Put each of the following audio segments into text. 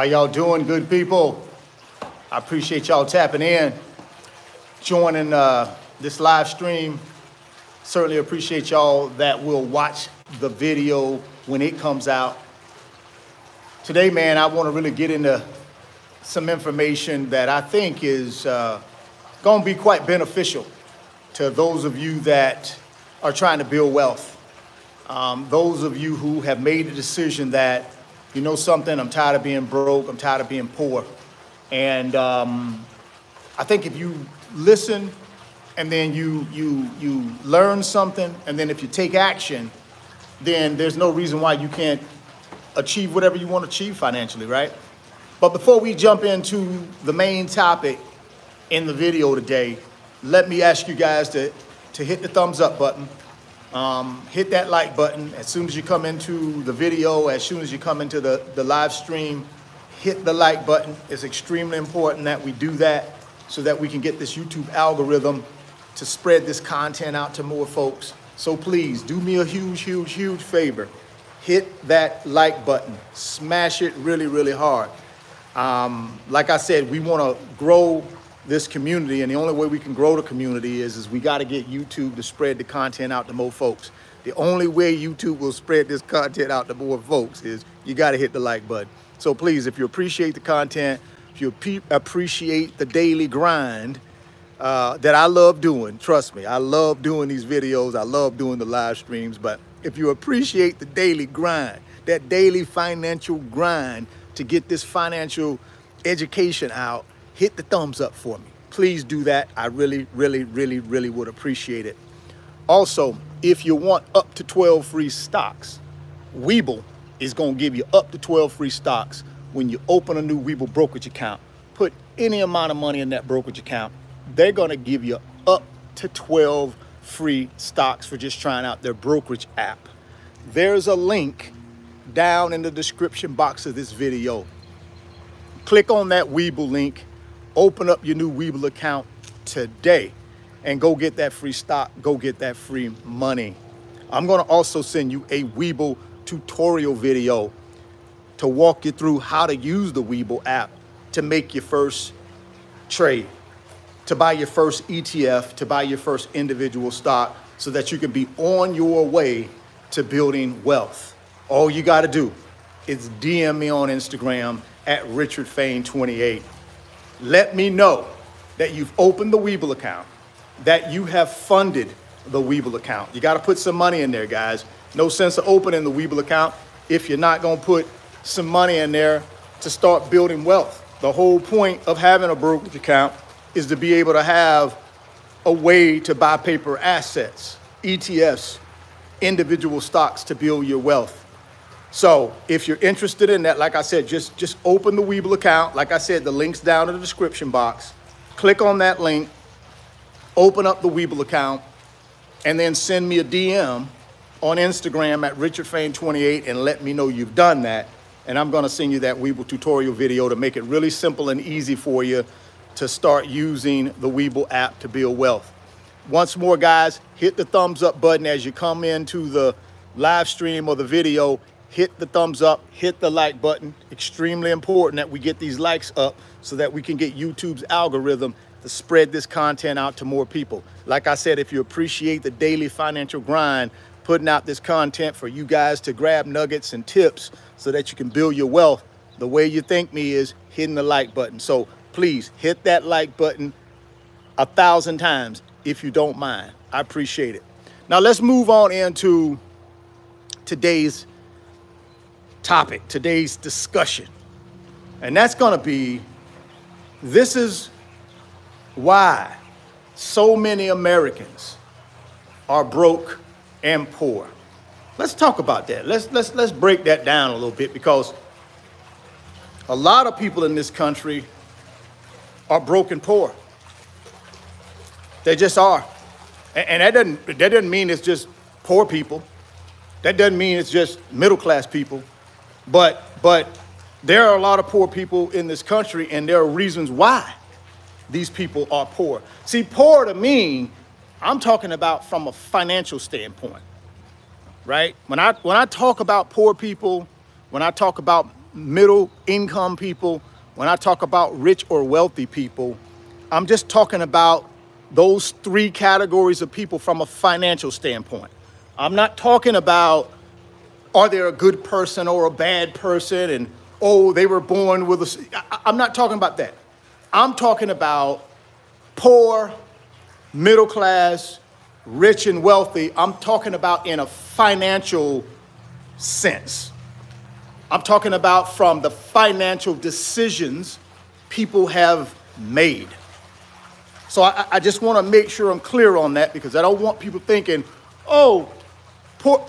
How y'all doing, good people? I appreciate y'all tapping in, joining uh, this live stream. Certainly appreciate y'all that will watch the video when it comes out. Today, man, I want to really get into some information that I think is uh, going to be quite beneficial to those of you that are trying to build wealth. Um, those of you who have made a decision that, you know something, I'm tired of being broke, I'm tired of being poor. And um, I think if you listen and then you, you, you learn something, and then if you take action, then there's no reason why you can't achieve whatever you want to achieve financially, right? But before we jump into the main topic in the video today, let me ask you guys to, to hit the thumbs up button um, hit that like button as soon as you come into the video, as soon as you come into the, the live stream, hit the like button. It's extremely important that we do that so that we can get this YouTube algorithm to spread this content out to more folks. So please do me a huge, huge, huge favor. Hit that like button. Smash it really, really hard. Um, like I said, we want to grow this community, and the only way we can grow the community is, is we got to get YouTube to spread the content out to more folks. The only way YouTube will spread this content out to more folks is you got to hit the like button. So please, if you appreciate the content, if you appreciate the daily grind uh, that I love doing, trust me, I love doing these videos. I love doing the live streams. But if you appreciate the daily grind, that daily financial grind to get this financial education out, hit the thumbs up for me. Please do that. I really, really, really, really would appreciate it. Also, if you want up to 12 free stocks, Webull is going to give you up to 12 free stocks when you open a new Webull brokerage account. Put any amount of money in that brokerage account. They're going to give you up to 12 free stocks for just trying out their brokerage app. There's a link down in the description box of this video. Click on that Webull link open up your new Webull account today and go get that free stock, go get that free money. I'm gonna also send you a Webull tutorial video to walk you through how to use the Webull app to make your first trade, to buy your first ETF, to buy your first individual stock so that you can be on your way to building wealth. All you gotta do is DM me on Instagram at Richard Fain 28 let me know that you've opened the Webull account, that you have funded the Webull account. You got to put some money in there, guys. No sense of opening the Webull account if you're not going to put some money in there to start building wealth. The whole point of having a brokerage account is to be able to have a way to buy paper assets, ETFs, individual stocks to build your wealth. So if you're interested in that, like I said, just, just open the Webull account. Like I said, the link's down in the description box. Click on that link, open up the Webull account, and then send me a DM on Instagram at richardfain28 and let me know you've done that. And I'm gonna send you that Webull tutorial video to make it really simple and easy for you to start using the Webull app to build wealth. Once more, guys, hit the thumbs up button as you come into the live stream or the video hit the thumbs up, hit the like button. Extremely important that we get these likes up so that we can get YouTube's algorithm to spread this content out to more people. Like I said, if you appreciate the daily financial grind, putting out this content for you guys to grab nuggets and tips so that you can build your wealth, the way you thank me is hitting the like button. So please hit that like button a thousand times if you don't mind. I appreciate it. Now let's move on into today's topic, today's discussion. And that's going to be this is why so many Americans are broke and poor. Let's talk about that. Let's, let's, let's break that down a little bit because a lot of people in this country are broke and poor. They just are. And that doesn't, that doesn't mean it's just poor people. That doesn't mean it's just middle class people. But but there are a lot of poor people in this country, and there are reasons why these people are poor. See, poor to me, I'm talking about from a financial standpoint, right? When I when I talk about poor people, when I talk about middle income people, when I talk about rich or wealthy people, I'm just talking about those three categories of people from a financial standpoint. I'm not talking about are they a good person or a bad person? And oh they were born with a i'm not talking about that. I'm talking about poor middle class rich and wealthy. I'm talking about in a financial sense. I'm talking about from the financial decisions people have made. So i, I just want to make sure i'm clear on that because i don't want people thinking oh poor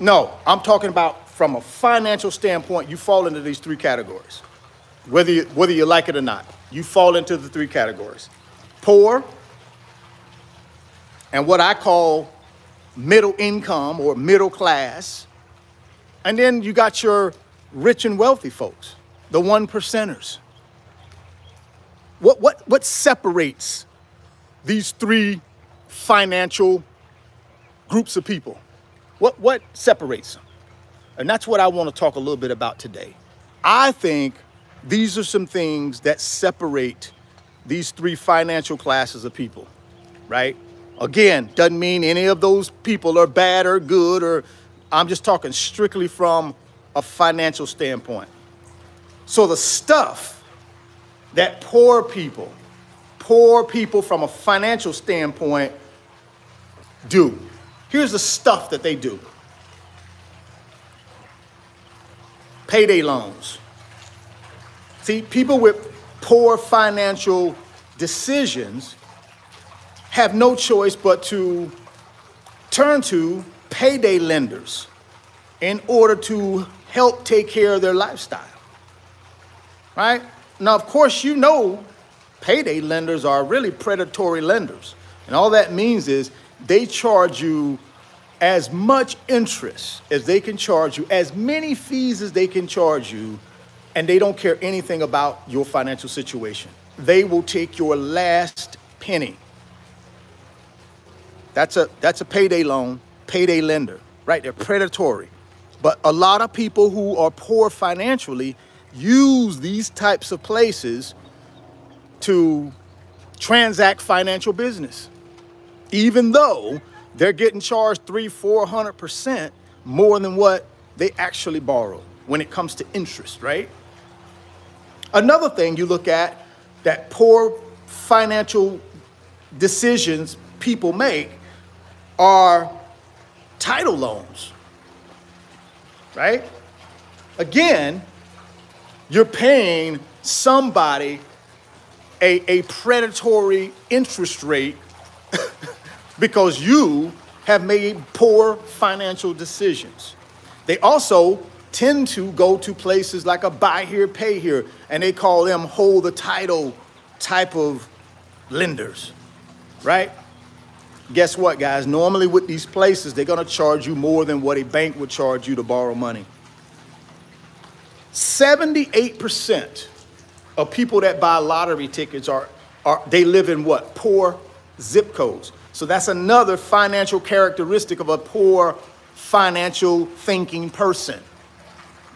no, I'm talking about from a financial standpoint, you fall into these three categories. Whether you, whether you like it or not, you fall into the three categories. Poor, and what I call middle income or middle class. And then you got your rich and wealthy folks, the one percenters. What, what, what separates these three financial groups of people? What, what separates them? And that's what I want to talk a little bit about today. I think these are some things that separate these three financial classes of people, right? Again, doesn't mean any of those people are bad or good, or I'm just talking strictly from a financial standpoint. So the stuff that poor people, poor people from a financial standpoint do Here's the stuff that they do payday loans. See, people with poor financial decisions have no choice but to turn to payday lenders in order to help take care of their lifestyle. Right? Now, of course, you know payday lenders are really predatory lenders. And all that means is they charge you as much interest as they can charge you, as many fees as they can charge you, and they don't care anything about your financial situation. They will take your last penny. That's a that's a payday loan, payday lender, right? They're predatory. But a lot of people who are poor financially use these types of places to transact financial business even though they're getting charged three, four hundred percent more than what they actually borrow when it comes to interest, right? Another thing you look at that poor financial decisions people make are title loans, right? Again, you're paying somebody a, a predatory interest rate because you have made poor financial decisions. They also tend to go to places like a buy here, pay here, and they call them hold the title type of lenders, right? Guess what, guys? Normally, with these places, they're gonna charge you more than what a bank would charge you to borrow money. 78% of people that buy lottery tickets are, are they live in what? Poor zip codes. So that's another financial characteristic of a poor financial thinking person.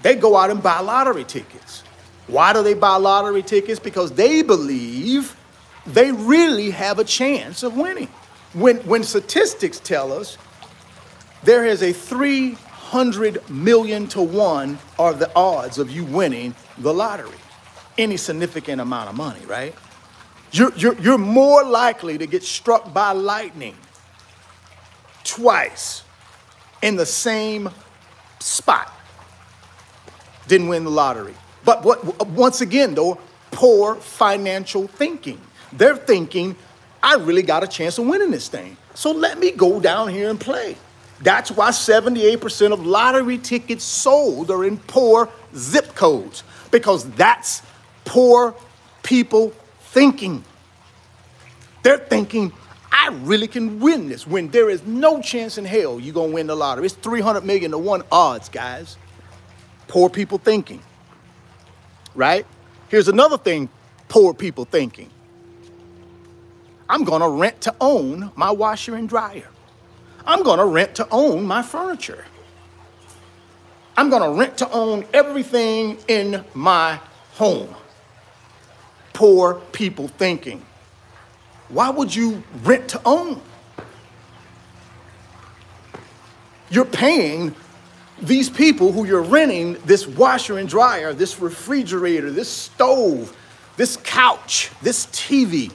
They go out and buy lottery tickets. Why do they buy lottery tickets? Because they believe they really have a chance of winning. When, when statistics tell us there is a 300 million to one are the odds of you winning the lottery, any significant amount of money, right? You're, you're, you're more likely to get struck by lightning twice in the same spot than win the lottery. But what, once again, though, poor financial thinking. They're thinking, I really got a chance of winning this thing. So let me go down here and play. That's why 78% of lottery tickets sold are in poor zip codes, because that's poor people thinking. They're thinking, I really can win this when there is no chance in hell you're going to win the lottery. It's 300 million to one odds, guys. Poor people thinking, right? Here's another thing poor people thinking. I'm going to rent to own my washer and dryer. I'm going to rent to own my furniture. I'm going to rent to own everything in my home. Poor people thinking. Why would you rent to own? You're paying these people who you're renting this washer and dryer, this refrigerator, this stove, this couch, this TV.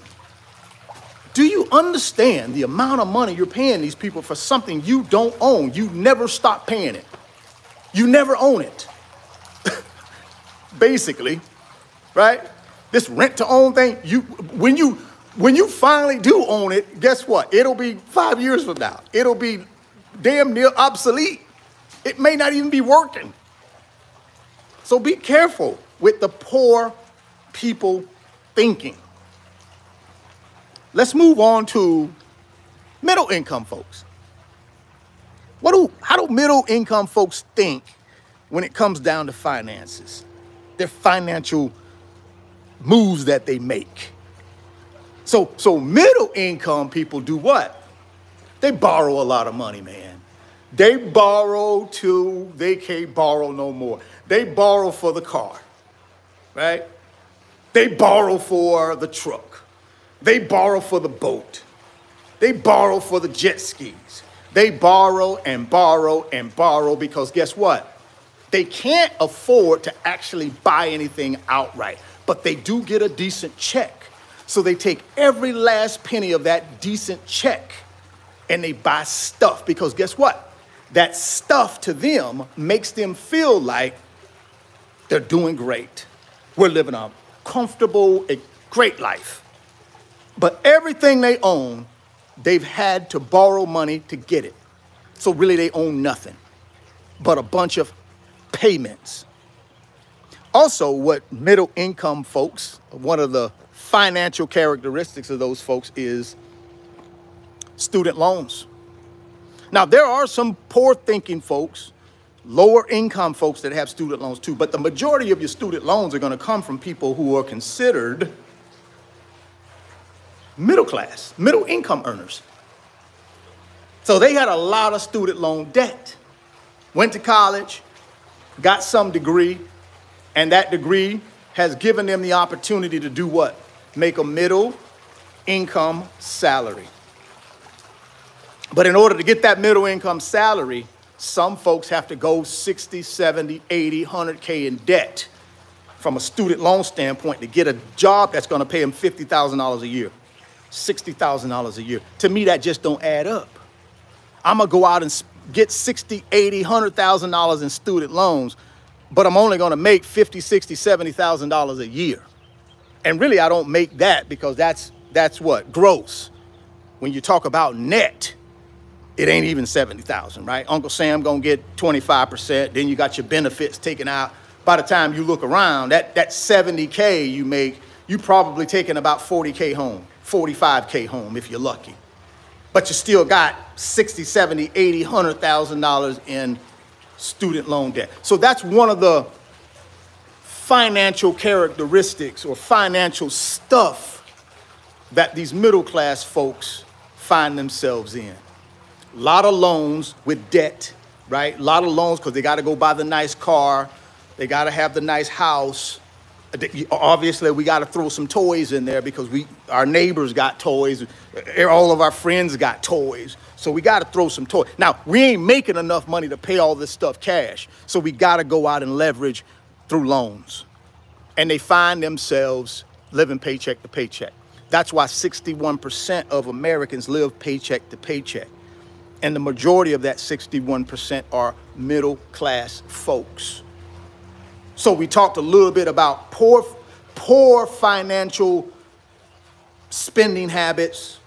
Do you understand the amount of money you're paying these people for something you don't own? You never stop paying it. You never own it. Basically, right? This rent to own thing, you when you when you finally do own it, guess what? It'll be 5 years from now. It'll be damn near obsolete. It may not even be working. So be careful with the poor people thinking. Let's move on to middle income folks. What do, how do middle income folks think when it comes down to finances? Their financial moves that they make. So, so middle income people do what? They borrow a lot of money, man. They borrow till they can't borrow no more. They borrow for the car, right? They borrow for the truck. They borrow for the boat. They borrow for the jet skis. They borrow and borrow and borrow because guess what? They can't afford to actually buy anything outright, but they do get a decent check. So they take every last penny of that decent check and they buy stuff because guess what? That stuff to them makes them feel like they're doing great. We're living a comfortable, a great life. But everything they own, they've had to borrow money to get it. So really, they own nothing but a bunch of payments. Also, what middle income folks, one of the financial characteristics of those folks is student loans. Now, there are some poor thinking folks, lower income folks that have student loans too, but the majority of your student loans are going to come from people who are considered middle class, middle income earners. So they had a lot of student loan debt. Went to college, got some degree, and that degree has given them the opportunity to do what? Make a middle income salary. But in order to get that middle income salary, some folks have to go 60, 70, 80, 100K in debt from a student loan standpoint to get a job that's going to pay them $50,000 a year, $60,000 a year. To me, that just don't add up. I'm going to go out and get 60, 80, $100,000 in student loans, but I'm only going to make 50, 60, $70,000 a year. And really, I don't make that because that's, that's what? Gross. When you talk about net, it ain't even 70,000, right? Uncle Sam gonna get 25%, then you got your benefits taken out. By the time you look around, that, that 70K you make, you probably taking about 40K home, 45K home if you're lucky. But you still got 60, 70, 80, $100,000 in student loan debt. So that's one of the financial characteristics or financial stuff that these middle class folks find themselves in. A lot of loans with debt, right? A lot of loans because they got to go buy the nice car, they got to have the nice house. Obviously, we got to throw some toys in there because we, our neighbors got toys, all of our friends got toys. So we got to throw some toys. Now, we ain't making enough money to pay all this stuff cash. So we got to go out and leverage through loans. And they find themselves living paycheck to paycheck. That's why 61% of Americans live paycheck to paycheck. And the majority of that 61% are middle class folks. So we talked a little bit about poor, poor financial spending habits,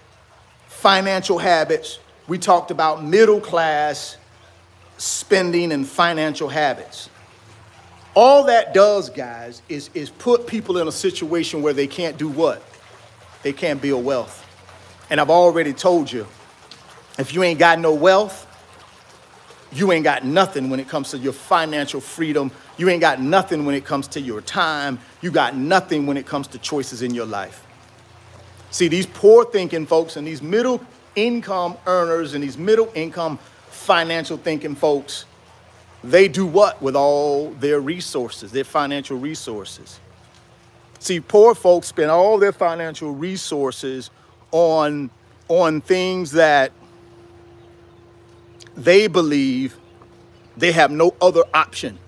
financial habits. We talked about middle class spending and financial habits. All that does, guys, is, is put people in a situation where they can't do what? They can't build wealth. And I've already told you if you ain't got no wealth, you ain't got nothing when it comes to your financial freedom. You ain't got nothing when it comes to your time. You got nothing when it comes to choices in your life. See, these poor thinking folks and these middle income earners and these middle income financial thinking folks, they do what with all their resources, their financial resources? See, poor folks spend all their financial resources on, on things that they believe they have no other option.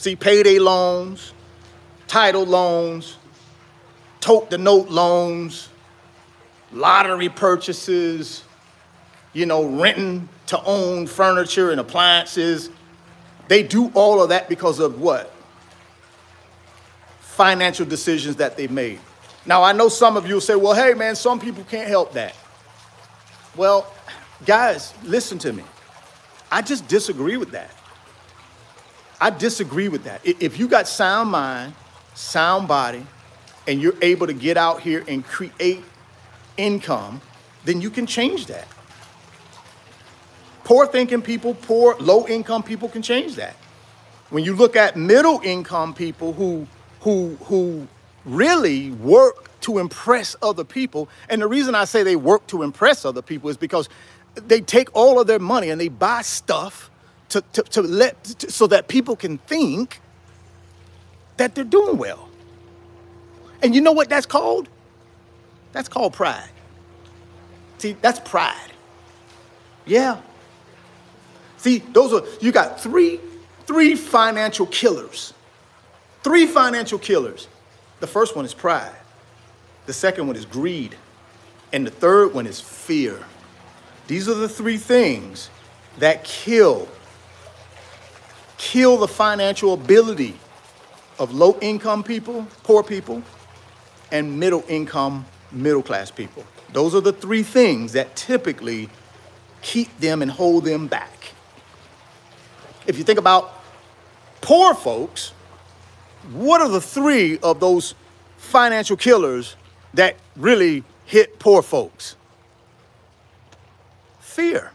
See, payday loans, title loans, tote the note loans, lottery purchases, you know, renting to own furniture and appliances. They do all of that because of what? Financial decisions that they made. Now, I know some of you will say, well, hey, man, some people can't help that. Well, guys, listen to me. I just disagree with that. I disagree with that. If you got sound mind, sound body, and you're able to get out here and create income, then you can change that. Poor thinking people, poor, low income people can change that. When you look at middle income people who, who, who really work to impress other people, and the reason I say they work to impress other people is because they take all of their money and they buy stuff to, to, to let to, so that people can think that they're doing well. And you know what that's called? That's called pride. See, that's pride. Yeah. See, those are you got three three financial killers. Three financial killers. The first one is pride. The second one is greed. And the third one is fear. These are the three things that kill kill the financial ability of low income people, poor people, and middle income, middle class people. Those are the three things that typically keep them and hold them back. If you think about poor folks, what are the three of those financial killers that really hit poor folks? Fear.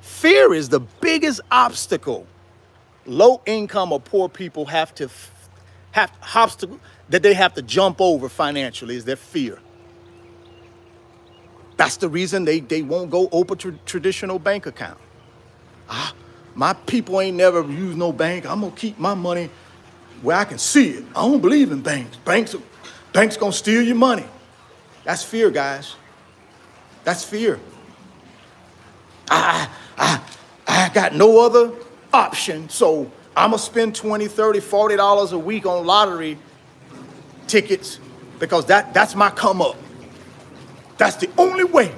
Fear is the biggest obstacle low income or poor people have to have obstacle that they have to jump over financially is their fear. That's the reason they, they won't go open tra traditional bank account. Ah, my people ain't never used no bank. I'm gonna keep my money where I can see it. I don't believe in banks. Banks, banks gonna steal your money. That's fear, guys. That's fear. I, I, I got no other option. So I'm gonna spend 20, 30, 40 dollars a week on lottery tickets because that, that's my come up. That's the only way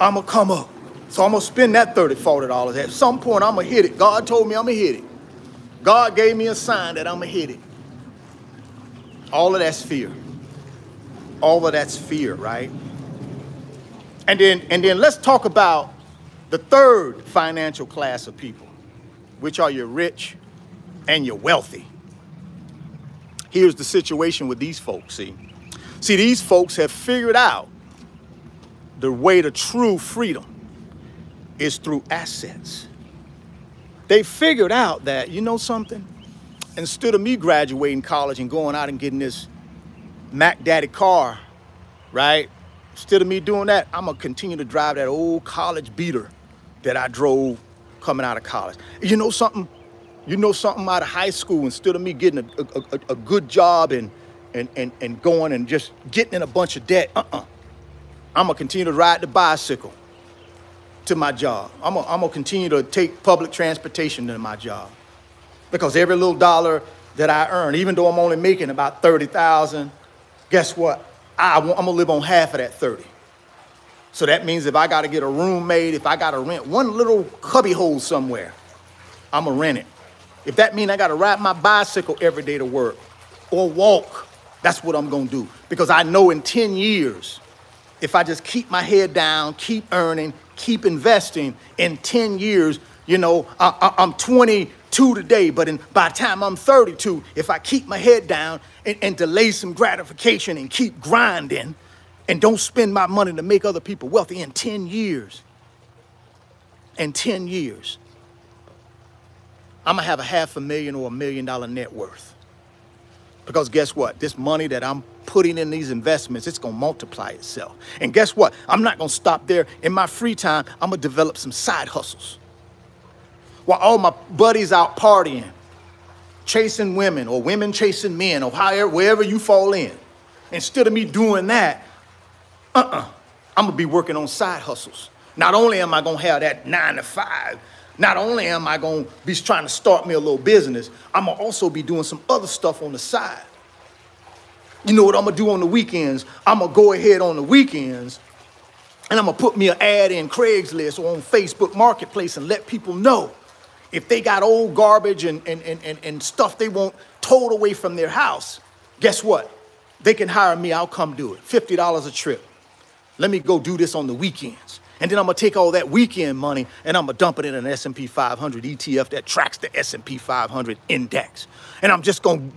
I'm gonna come up. So I'm gonna spend that 30, 40 dollars. At some point, I'm gonna hit it. God told me I'm gonna hit it. God gave me a sign that I'm gonna hit it. All of that's fear. All of that's fear, right? And then, and then let's talk about the third financial class of people which are your rich and your wealthy. Here's the situation with these folks, see. See, these folks have figured out the way to true freedom is through assets. They figured out that, you know something? Instead of me graduating college and going out and getting this Mac Daddy car, right? Instead of me doing that, I'm gonna continue to drive that old college beater that I drove coming out of college. You know something? You know something out of high school instead of me getting a, a, a, a good job and, and, and, and going and just getting in a bunch of debt. Uh-uh. I'm gonna continue to ride the bicycle to my job. I'm gonna, continue to take public transportation to my job. Because every little dollar that I earn, even though I'm only making about 30,000, guess what? I, I'm gonna live on half of that 30. So that means if I got to get a roommate, if I got to rent one little cubbyhole somewhere, I'm going to rent it. If that means I got to ride my bicycle every day to work or walk, that's what I'm going to do. Because I know in 10 years, if I just keep my head down, keep earning, keep investing, in 10 years, you know, I, am 22 today, but in, by the time I'm 32, if I keep my head down and, and delay some gratification and keep grinding, and don't spend my money to make other people wealthy in 10 years. In 10 years, I'm gonna have a half a million or a million dollar net worth. Because guess what? This money that I'm putting in these investments, it's gonna multiply itself. And guess what? I'm not gonna stop there. In my free time, I'm gonna develop some side hustles. while all my buddies out partying, chasing women or women chasing men or however, wherever you fall in. Instead of me doing that, uh-uh, I'm gonna be working on side hustles. Not only am I gonna have that nine to five, not only am I gonna be trying to start me a little business, I'm gonna also be doing some other stuff on the side. You know what I'm gonna do on the weekends? I'm gonna go ahead on the weekends and I'm gonna put me an ad in Craigslist or on Facebook Marketplace and let people know if they got old garbage and, and, and, and, and stuff they want towed away from their house. Guess what? They can hire me, I'll come do it. $50 a trip. Let me go do this on the weekends. And then I'm gonna take all that weekend money and I'm gonna dump it in an S&P 500 ETF that tracks the S&P 500 index. And I'm just gonna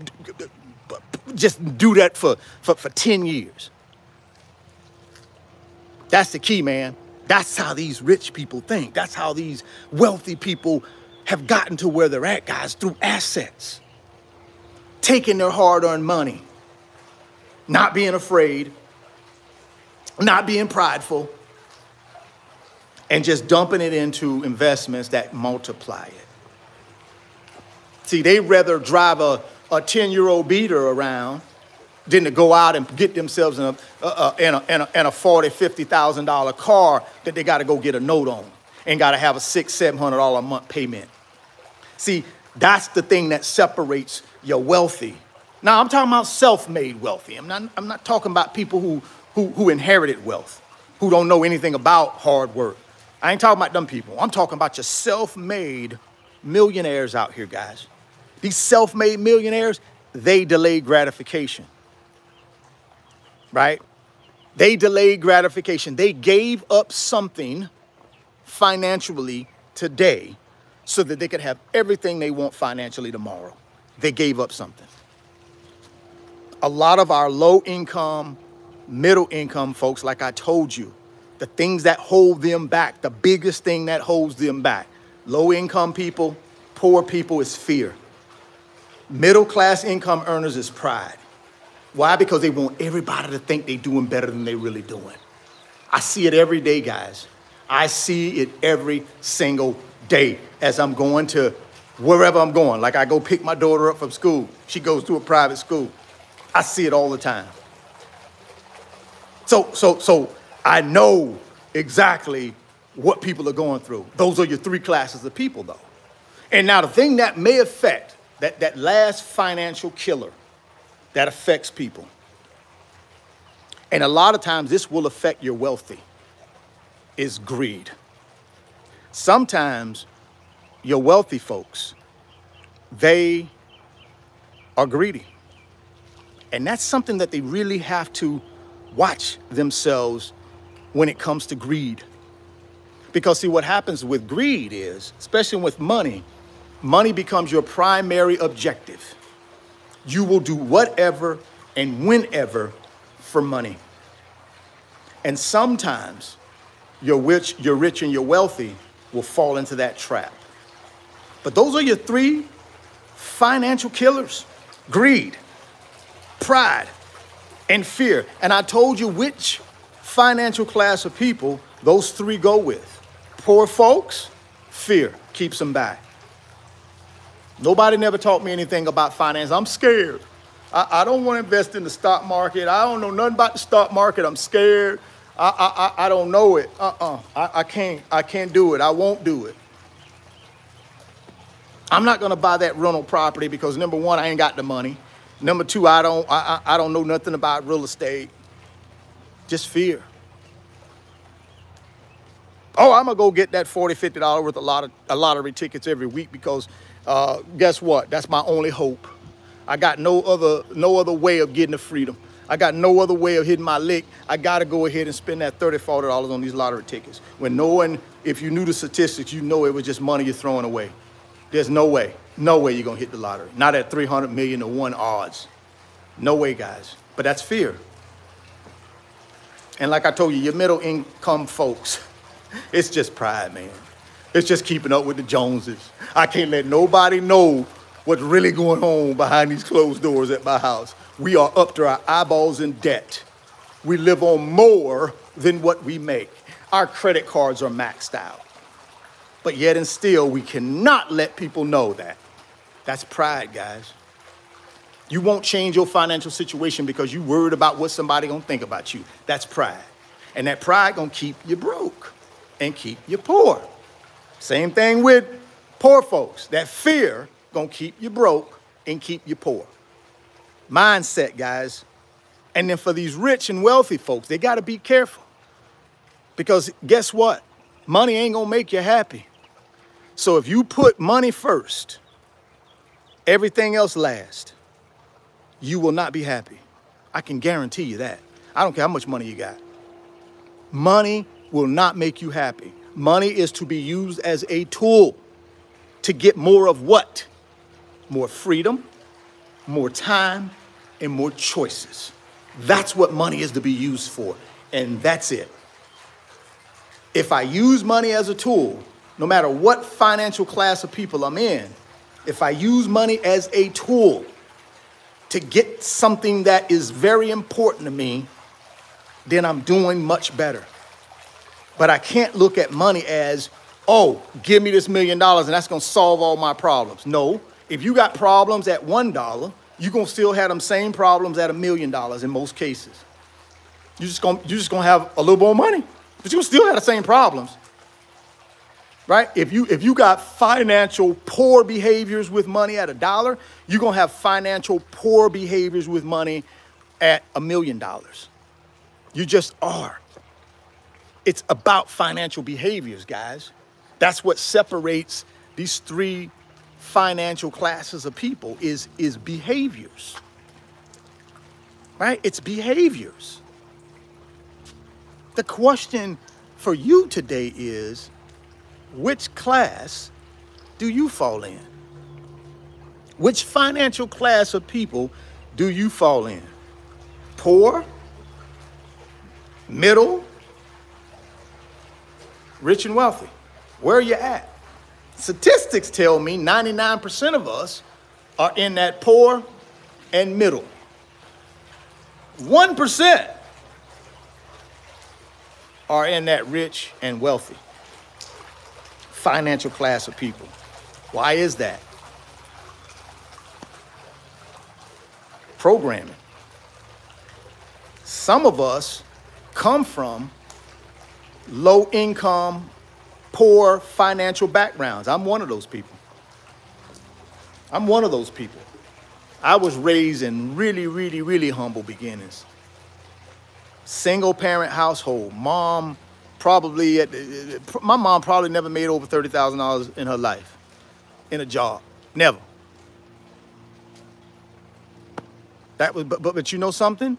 just do that for, for, for 10 years. That's the key, man. That's how these rich people think. That's how these wealthy people have gotten to where they're at, guys, through assets. Taking their hard earned money, not being afraid, not being prideful, and just dumping it into investments that multiply it. See, they'd rather drive a, a 10 year old beater around than to go out and get themselves in a, uh, in a, in a, in a 40, $50,000 car that they got to go get a note on and got to have a six, $700 a month payment. See, that's the thing that separates your wealthy. Now, I'm talking about self-made wealthy. I'm not, I'm not talking about people who, who, who inherited wealth, who don't know anything about hard work. I ain't talking about dumb people. I'm talking about your self-made millionaires out here, guys. These self-made millionaires, they delay gratification, right? They delayed gratification. They gave up something financially today so that they could have everything they want financially tomorrow. They gave up something. A lot of our low income, middle income folks, like I told you, the things that hold them back, the biggest thing that holds them back, low income people, poor people is fear. Middle class income earners is pride. Why? Because they want everybody to think they're doing better than they're really doing. I see it every day, guys. I see it every single day as I'm going to wherever I'm going. Like I go pick my daughter up from school. She goes to a private school. I see it all the time. So, so, so I know exactly what people are going through. Those are your three classes of people, though. And now the thing that may affect that, that last financial killer that affects people. And a lot of times this will affect your wealthy is greed. Sometimes your wealthy folks, they are greedy. And that's something that they really have to watch themselves when it comes to greed. Because see, what happens with greed is, especially with money, money becomes your primary objective. You will do whatever and whenever for money. And sometimes you're rich, you're rich and you're wealthy will fall into that trap. But those are your three financial killers greed, pride, and fear. And I told you which financial class of people those three go with. Poor folks, fear keeps them back. Nobody never taught me anything about finance. I'm scared. I, I don't want to invest in the stock market. I don't know nothing about the stock market. I'm scared. I, I, I don't know it. Uh-uh. I, I can't. I can't do it. I won't do it. I'm not going to buy that rental property because number one, I ain't got the money. Number two, I don't, I, I don't know nothing about real estate. Just fear. Oh, I'm gonna go get that 40 $50 worth of lot of a lottery tickets every week because uh, guess what? That's my only hope. I got no other, no other way of getting the freedom. I got no other way of hitting my lick. I got to go ahead and spend that $30, $40 on these lottery tickets. When knowing, if you knew the statistics, you know it was just money you're throwing away. There's no way, no way you're going to hit the lottery. Not at 300 million to one odds. No way, guys. But that's fear. And like I told you, your middle income folks, it's just pride, man. It's just keeping up with the Joneses. I can't let nobody know what's really going on behind these closed doors at my house. We are up to our eyeballs in debt. We live on more than what we make. Our credit cards are maxed out. but yet and still we cannot let people know that. That's pride, guys. You won't change your financial situation because you worried about what somebody gonna think about you. That's pride. And that pride gonna keep you broke and keep you poor. Same thing with poor folks. That fear gonna keep you broke and keep you poor. Mindset, guys. And then for these rich and wealthy folks, they gotta be careful. Because guess what? Money ain't gonna make you happy. So if you put money first, everything else last, you will not be happy. I can guarantee you that. I don't care how much money you got. Money will not make you happy. Money is to be used as a tool to get more of what? More freedom, more time, and more choices. That's what money is to be used for, and that's it. If I use money as a tool, no matter what financial class of people I'm in, if I use money as a tool to get something that is very important to me, then I'm doing much better. But I can't look at money as, oh, give me this million dollars and that's gonna solve all my problems. No, if you got problems at one dollar, you're gonna still have them same problems at a million dollars in most cases. You're just gonna, you're just gonna have a little more money, but you still have the same problems. Right? If you if you got financial poor behaviors with money at a dollar, you're gonna have financial poor behaviors with money at a million dollars. You just are. It's about financial behaviors, guys. That's what separates these three financial classes of people is, is behaviors. Right? It's behaviors. The question for you today is which class do you fall in? Which financial class of people do you fall in? Poor, middle, rich and wealthy. Where are you at? Statistics tell me 99% of us are in that poor and middle. 1% are in that rich and wealthy financial class of people. Why is that? Programming. Some of us come from low income, poor financial backgrounds. I'm one of those people. I'm one of those people. I was raised in really, really, really humble beginnings. Single parent household. Mom probably, uh, my mom probably never made over $30,000 in her life in a job. Never. That was, but, but, but you know something?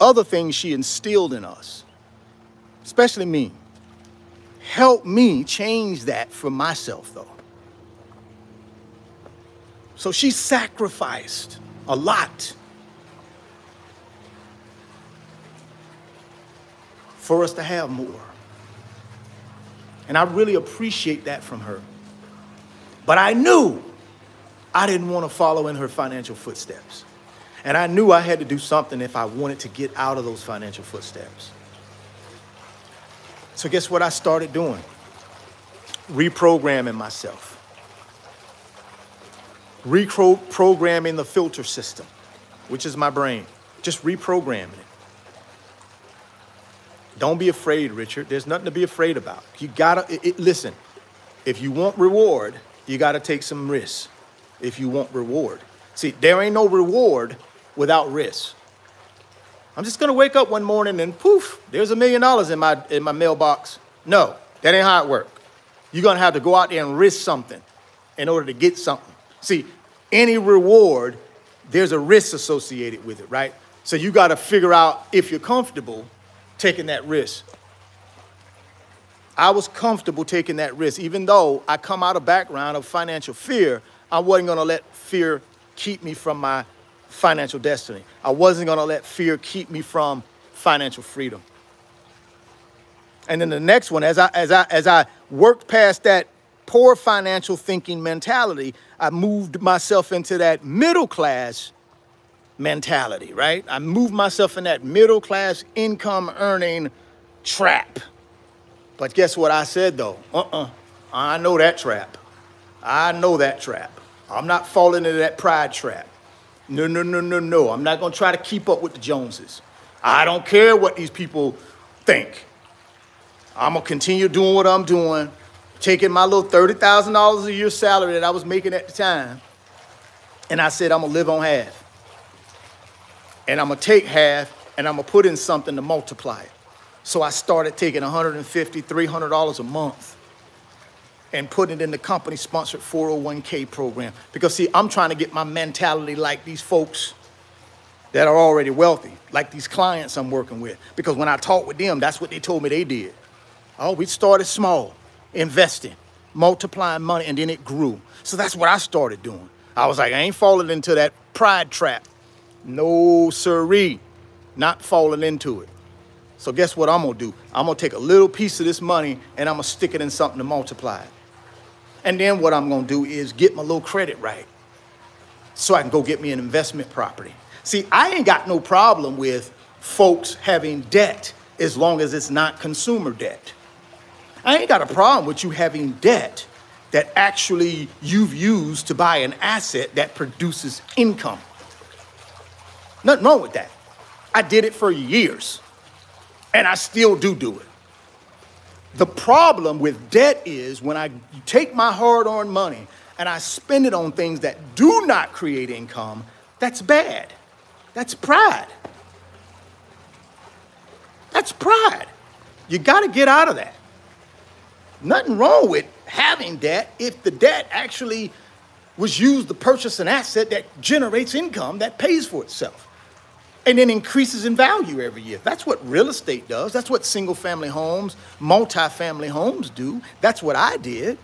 Other things she instilled in us especially me. Help me change that for myself, though. So she sacrificed a lot for us to have more. And I really appreciate that from her. But I knew I didn't want to follow in her financial footsteps. And I knew I had to do something if I wanted to get out of those financial footsteps. So, guess what I started doing? Reprogramming myself, reprogramming the filter system, which is my brain, just reprogramming it. Don't be afraid, Richard. There's nothing to be afraid about. You gotta it, it, listen. If you want reward, you gotta take some risks. If you want reward, see, there ain't no reward without risk. I'm just gonna wake up one morning and poof, there's a million dollars in my in my mailbox. No, that ain't how it works. You're gonna have to go out there and risk something in order to get something. See, any reward, there's a risk associated with it, right? So you gotta figure out if you're comfortable taking that risk. I was comfortable taking that risk, even though I come out of background of financial fear, I wasn't gonna let fear keep me from my financial destiny. I wasn't going to let fear keep me from financial freedom. And then the next one, as I as I as I worked past that poor financial thinking mentality, I moved myself into that middle class mentality, right? I moved myself in that middle class income earning trap. But guess what I said though? Uh-uh. I know that trap. I know that trap. I'm not falling into that pride trap. No, no, no, no, no. I'm not going to try to keep up with the Joneses. I don't care what these people think. I'm going to continue doing what I'm doing, taking my little $30,000 a year salary that I was making at the time. And I said, I'm going to live on half. And I'm to take half and I'm to put in something to multiply it. So I started taking $150, $300 a month and putting it in the company sponsored 401k program. Because, see, I'm trying to get my mentality like these folks that are already wealthy, like these clients I'm working with. Because when I talk with them, that's what they told me they did. Oh, we started small, investing, multiplying money, and then it grew. So that's what I started doing. I was like, I ain't falling into that pride trap. No, siree, not falling into it. So guess what I'm gonna do? I'm gonna take a little piece of this money and I'm gonna stick it in something to multiply it. And then what I'm gonna do is get my little credit right so I can go get me an investment property. See, I ain't got no problem with folks having debt as long as it's not consumer debt. I ain't got a problem with you having debt that actually you've used to buy an asset that produces income. Nothing wrong with that. I did it for years, and I still do do it. The problem with debt is when I take my hard earned money and I spend it on things that do not create income, that's bad. That's pride. That's pride. You got to get out of that. Nothing wrong with having debt if the debt actually was used to purchase an asset that generates income that pays for itself and then increases in value every year. That's what real estate does. That's what single family homes, multi-family homes do. That's what I did.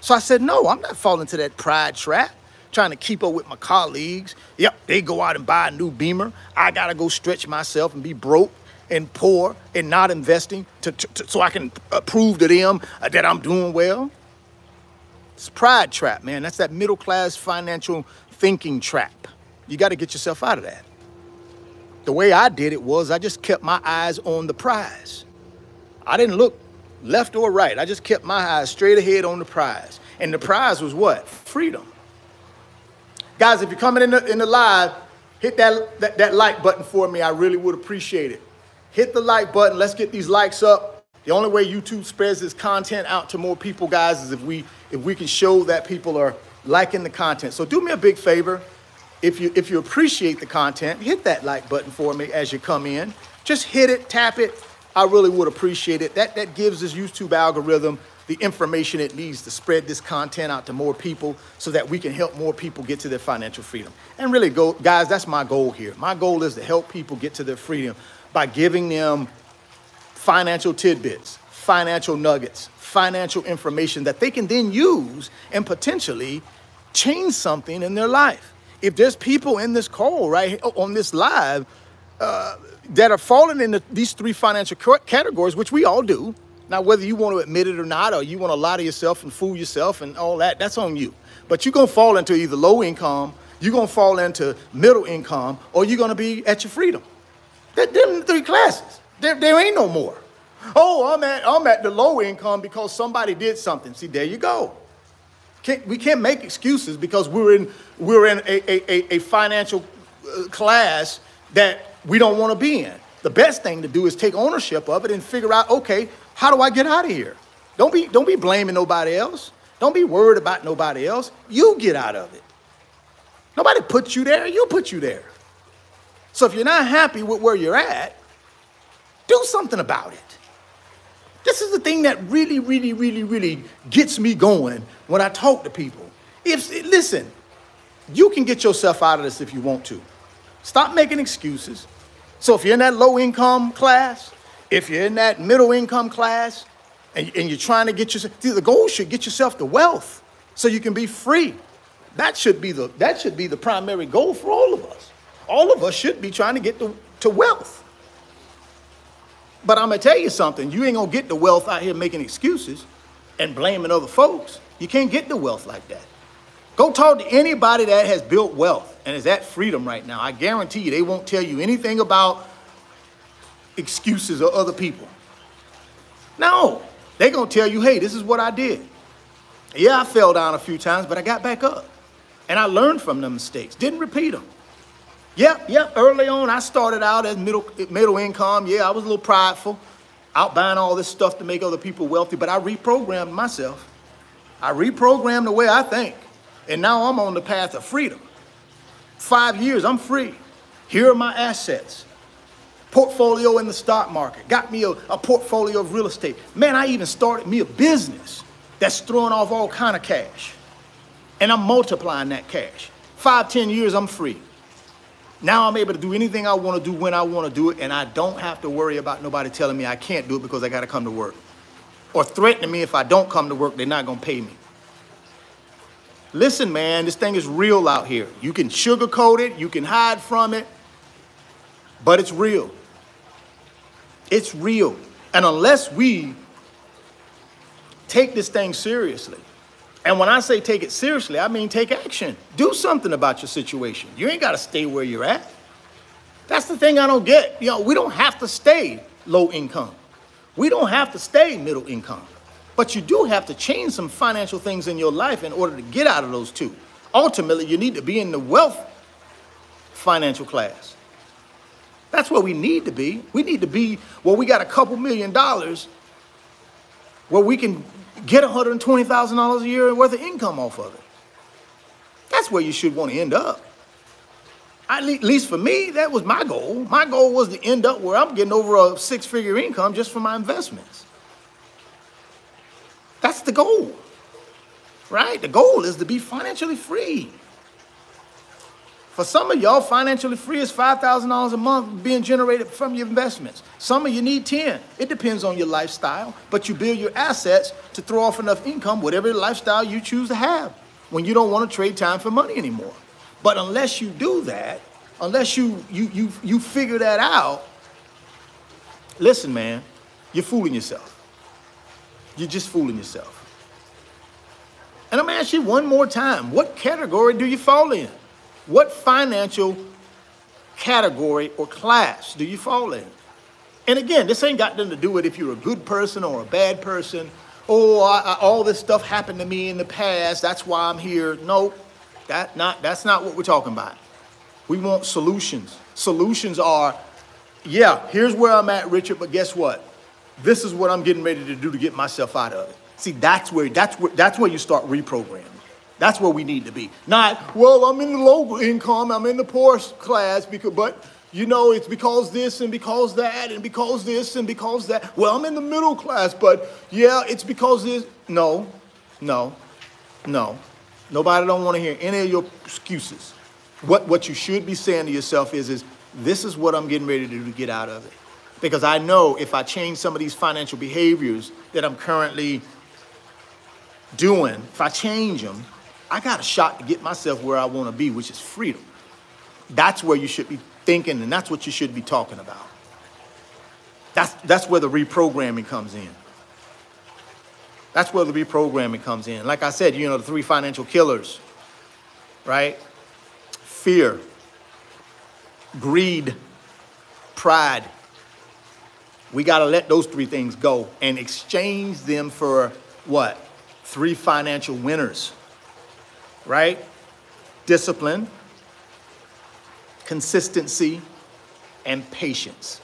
So I said, no, I'm not falling into that pride trap, trying to keep up with my colleagues. Yep, they go out and buy a new Beamer. I got to go stretch myself and be broke and poor and not investing to, to, to so I can uh, prove to them uh, that I'm doing well. It's pride trap, man. That's that middle class financial thinking trap. You got to get yourself out of that. The way I did it was I just kept my eyes on the prize. I didn't look left or right. I just kept my eyes straight ahead on the prize. And the prize was what? Freedom. Guys, if you're coming in the, in the live, hit that, that, that like button for me. I really would appreciate it. Hit the like button. Let's get these likes up. The only way YouTube spreads this content out to more people, guys, is if we if we can show that people are liking the content. So do me a big favor if you if you appreciate the content, hit that like button for me as you come in. Just hit it, tap it. I really would appreciate it. That that gives this YouTube algorithm the information it needs to spread this content out to more people so that we can help more people get to their financial freedom. And really go guys, that's my goal here. My goal is to help people get to their freedom by giving them financial tidbits, financial nuggets, financial information that they can then use and potentially change something in their life if there's people in this call right on this live uh, that are falling into these three financial categories, which we all do. Now, whether you want to admit it or not, or you want to lie to yourself and fool yourself and all that, that's on you. But you're going to fall into either low income, you're going to fall into middle income, or you're going to be at your freedom. That, them three classes. There, there ain't no more. Oh, I'm at, I'm at the low income because somebody did something. See, there you go. Can't, we can't make excuses because we're in, we're in a, a, a financial uh, class that we don't want to be in. The best thing to do is take ownership of it and figure out, okay, how do I get out of here? Don't be, don't be blaming nobody else. Don't be worried about nobody else. You get out of it. Nobody put you there, you put you there. So if you're not happy with where you're at, do something about it. This is the thing that really, really, really, really gets me going when I talk to people. If listen, you can get yourself out of this if you want to. Stop making excuses. So if you're in that low income class, if you're in that middle income class, and, and you're trying to get yourself, the goal should get yourself to wealth so you can be free. That should be the that should be the primary goal for all of us. All of us should be trying to get to, to wealth. But I'm gonna tell you something, you ain't gonna get the wealth out here making excuses and blaming other folks. You can't get the wealth like that. Go talk to anybody that has built wealth and is at freedom right now. I guarantee you they won't tell you anything about excuses or other people. No, They're going to tell you, hey, this is what I did. Yeah, I fell down a few times, but I got back up. And I learned from the mistakes, didn't repeat them. Yep, yep, early on, I started out as middle, middle income. Yeah, I was a little prideful, out buying all this stuff to make other people wealthy, but I reprogrammed myself. I reprogrammed the way I think. And now I'm on the path of freedom. Five years, I'm free. Here are my assets. Portfolio in the stock market. Got me a, a portfolio of real estate. Man, I even started me a business that's throwing off all kind of cash. And I'm multiplying that cash. Five, ten years, I'm free. Now I'm able to do anything I want to do when I want to do it, and I don't have to worry about nobody telling me I can't do it because I got to come to work. Or threatening me if I don't come to work, they're not going to pay me. Listen, man, this thing is real out here. You can sugarcoat it, you can hide from it, but it's real. It's real. And unless we take this thing seriously, and when I say take it seriously, I mean take action. Do something about your situation. You ain't got to stay where you're at. That's the thing I don't get. You know, we don't have to stay low income. We don't have to stay middle income. But you do have to change some financial things in your life in order to get out of those two. Ultimately, you need to be in the wealth financial class. That's where we need to be. We need to be where we got a couple million dollars where we can get $120,000 a year worth of income off of it. That's where you should want to end up. At least for me, that was my goal. My goal was to end up where I'm getting over a six figure income just from my investments. That's the goal, right? The goal is to be financially free. For some of y'all, financially free is $5,000 a month being generated from your investments. Some of you need 10. It depends on your lifestyle, but you build your assets to throw off enough income, whatever lifestyle you choose to have, when you don't want to trade time for money anymore. But unless you do that, unless you you you you figure that out, listen, man, you're fooling yourself. You're just fooling yourself. And I'm gonna ask you one more time what category do you fall in? What financial category or class do you fall in? And again, this ain't got nothing to do with if you're a good person or a bad person. Oh, I, I, all this stuff happened to me in the past. That's why I'm here. No, that not that's not what we're talking about. We want solutions. Solutions are, yeah, here's where I'm at, Richard, but guess what? This is what I'm getting ready to do to get myself out of it. See, that's where that's where that's where you start reprogramming. That's where we need to be. Not, well, I'm in the low income, I'm in the poor class, because but you know, it's because this and because that and because this and because that. Well, I'm in the middle class, but yeah, it's because this. No, no, no. Nobody don't want to hear any of your excuses. What, what you should be saying to yourself is, is this is what I'm getting ready to do to get out of it. Because I know if I change some of these financial behaviors that I'm currently doing, if I change them, I got a shot to get myself where I want to be, which is freedom. That's where you should be thinking, and that's what you should be talking about. That's, that's where the reprogramming comes in. That's where the reprogramming comes in. Like I said, you know, the three financial killers, right? Fear, greed, pride. We got to let those three things go and exchange them for what? Three financial winners, right? Discipline, consistency, and patience.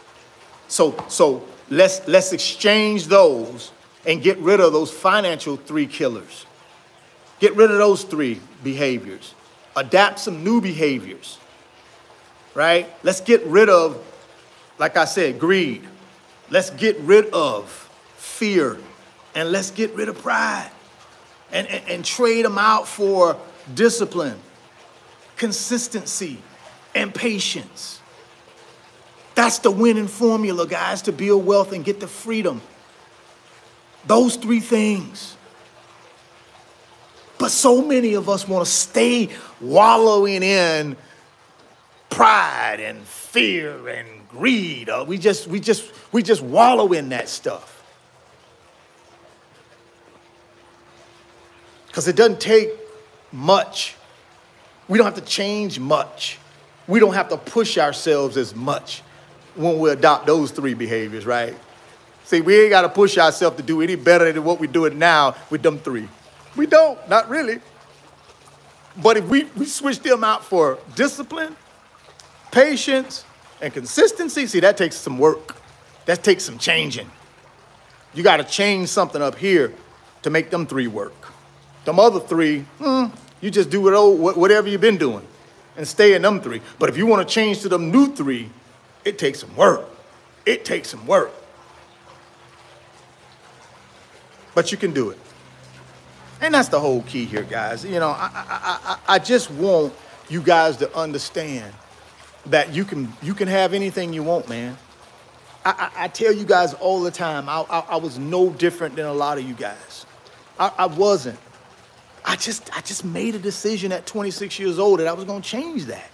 So, so let's, let's exchange those and get rid of those financial three killers. Get rid of those three behaviors. Adapt some new behaviors, right? Let's get rid of, like I said, greed. Let's get rid of fear. And let's get rid of pride. And, and, and trade them out for discipline, consistency, and patience. That's the winning formula, guys, to build wealth and get the freedom those three things. But so many of us want to stay wallowing in pride and fear and greed. Uh, we just we just we just wallow in that stuff. Cuz it doesn't take much. We don't have to change much. We don't have to push ourselves as much when we adopt those three behaviors, right? See, we ain't got to push ourselves to do any better than what we're doing now with them three. We don't, not really. But if we, we switch them out for discipline, patience, and consistency, see, that takes some work. That takes some changing. You got to change something up here to make them three work. Them other three, hmm, you just do whatever you've been doing and stay in them three. But if you want to change to them new three, it takes some work. It takes some work. But you can do it. And that's the whole key here, guys. You know, I, I, I, I just want you guys to understand that you can you can have anything you want, man. I, I, I tell you guys all the time, I, I, was no different than a lot of you guys. I, I wasn't. I just I just made a decision at 26 years old that I was gonna change that.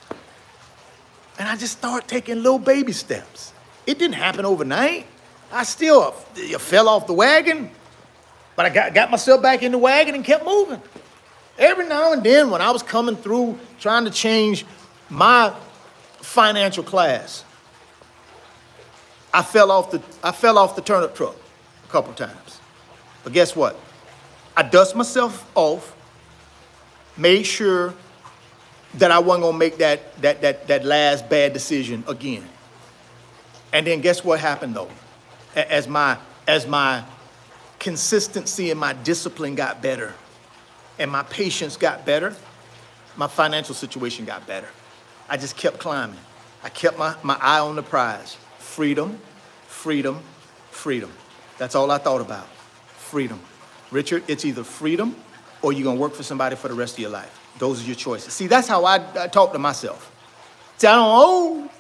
And I just started taking little baby steps. It didn't happen overnight. I still fell off the wagon, but I got, got myself back in the wagon and kept moving. Every now and then, when I was coming through trying to change my financial class, I fell off the I fell off the turnip truck a couple times. But guess what? I dust myself off, made sure that I wasn't gonna make that that that that last bad decision again. And then guess what happened though? As my as my consistency and my discipline got better and my patience got better, my financial situation got better. I just kept climbing. I kept my, my eye on the prize. Freedom, freedom, freedom. That's all I thought about. Freedom. Richard, it's either freedom or you're gonna work for somebody for the rest of your life. Those are your choices. See, that's how I, I talk to myself. See, I don't, oh,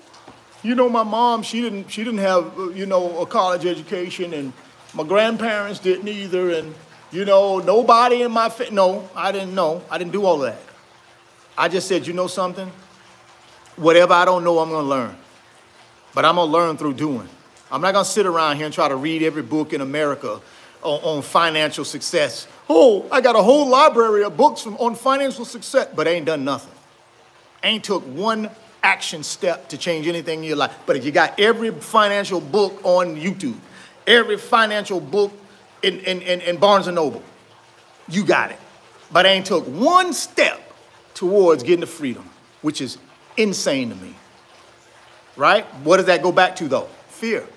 you know, my mom, she didn't, she didn't have, uh, you know, a college education and my grandparents didn't either. And, you know, nobody in my, fa- no, I didn't know. I didn't do all that. I just said, you know something? Whatever I don't know, I'm going to learn. But I'm going to learn through doing. I'm not going to sit around here and try to read every book in America on, on, financial success. Oh, I got a whole library of books from, on financial success, but I ain't done nothing. Ain't took one action step to change anything in your life. But if you got every financial book on YouTube, every financial book in, in, in, in Barnes & Noble, you got it. But I ain't took one step towards getting to freedom, which is insane to me. Right? What does that go back to though? Fear.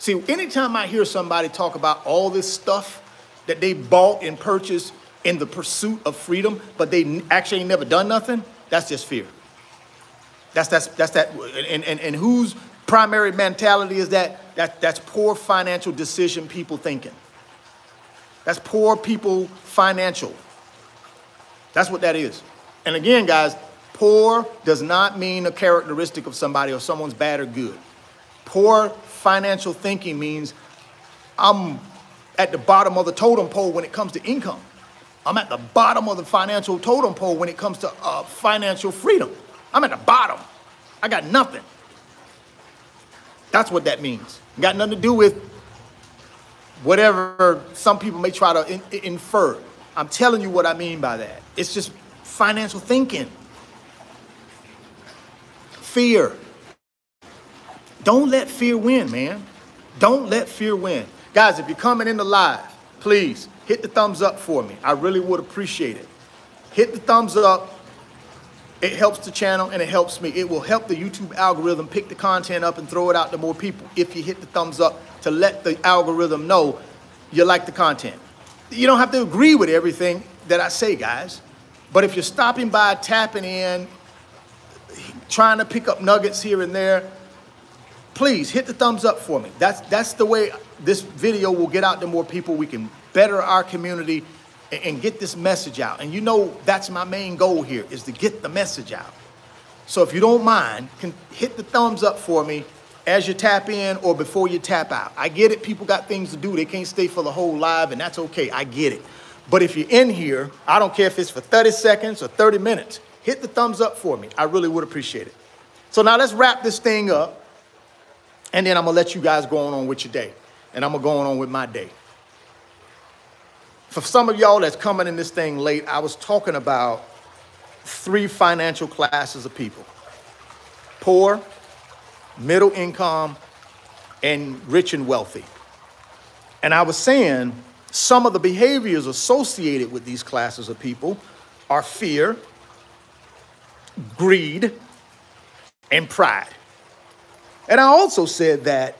See, anytime I hear somebody talk about all this stuff that they bought and purchased in the pursuit of freedom, but they actually ain't never done nothing, that's just fear. That's that's that's that and, and, and whose primary mentality is that? that that's poor financial decision people thinking. That's poor people financial. That's what that is. And again, guys, poor does not mean a characteristic of somebody or someone's bad or good. Poor financial thinking means I'm at the bottom of the totem pole when it comes to income. I'm at the bottom of the financial totem pole when it comes to uh, financial freedom. I'm at the bottom. I got nothing. That's what that means. Got nothing to do with whatever some people may try to in, infer. I'm telling you what I mean by that. It's just financial thinking. Fear. Don't let fear win, man. Don't let fear win. Guys, if you're coming in the live, please hit the thumbs up for me. I really would appreciate it. Hit the thumbs up. It helps the channel and it helps me. It will help the YouTube algorithm pick the content up and throw it out to more people if you hit the thumbs up to let the algorithm know you like the content. You don't have to agree with everything that I say, guys. But if you're stopping by, tapping in, trying to pick up nuggets here and there, please hit the thumbs up for me. That's, that's the way this video will get out to more people. We can better our community and, and get this message out. And you know that's my main goal here is to get the message out. So if you don't mind, can hit the thumbs up for me as you tap in or before you tap out. I get it. People got things to do. They can't stay for the whole live, and that's okay. I get it. But if you're in here, I don't care if it's for 30 seconds or 30 minutes, hit the thumbs up for me. I really would appreciate it. So now let's wrap this thing up. And then I'm going to let you guys go on with your day. And I'm going to go on with my day. For some of y'all that's coming in this thing late, I was talking about three financial classes of people poor, middle income, and rich and wealthy. And I was saying some of the behaviors associated with these classes of people are fear, greed, and pride. And I also said that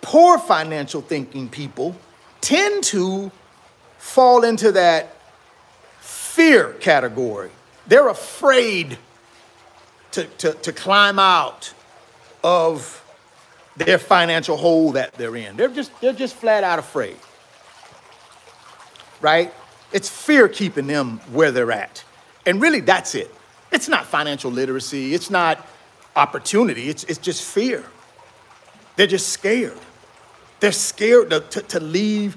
poor financial thinking people tend to fall into that fear category. They're afraid to, to, to climb out of their financial hole that they're in. They're just, they're just flat out afraid. Right? It's fear keeping them where they're at. And really, that's it. It's not financial literacy, it's not opportunity, it's, it's just fear. They're just scared. They're scared to, to, to leave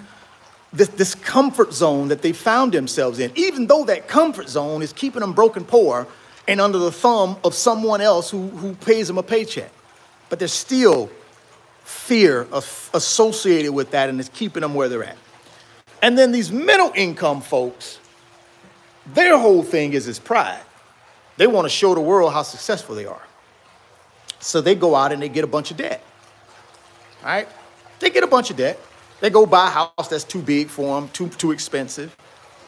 this, this comfort zone that they found themselves in, even though that comfort zone is keeping them broken poor and under the thumb of someone else who, who pays them a paycheck. But there's still fear of, associated with that and it's keeping them where they're at. And then these middle income folks, their whole thing is is pride. They want to show the world how successful they are. So they go out and they get a bunch of debt. Right? They get a bunch of debt. They go buy a house that's too big for them, too, too expensive.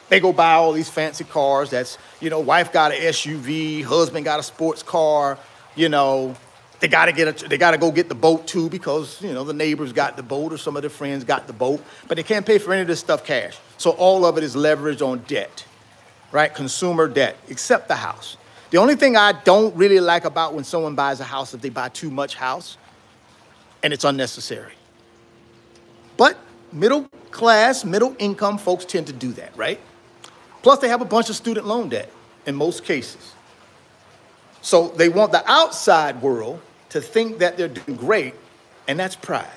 They go buy all these fancy cars that's, you know, wife got an SUV, husband got a sports car, you know, they gotta get a, they gotta go get the boat too because, you know, the neighbors got the boat or some of their friends got the boat, but they can't pay for any of this stuff cash. So all of it is leveraged on debt, right? Consumer debt, except the house. The only thing I don't really like about when someone buys a house, if they buy too much house, and it's unnecessary. But middle class, middle income folks tend to do that, right? Plus, they have a bunch of student loan debt in most cases. So they want the outside world to think that they're doing great, and that's pride.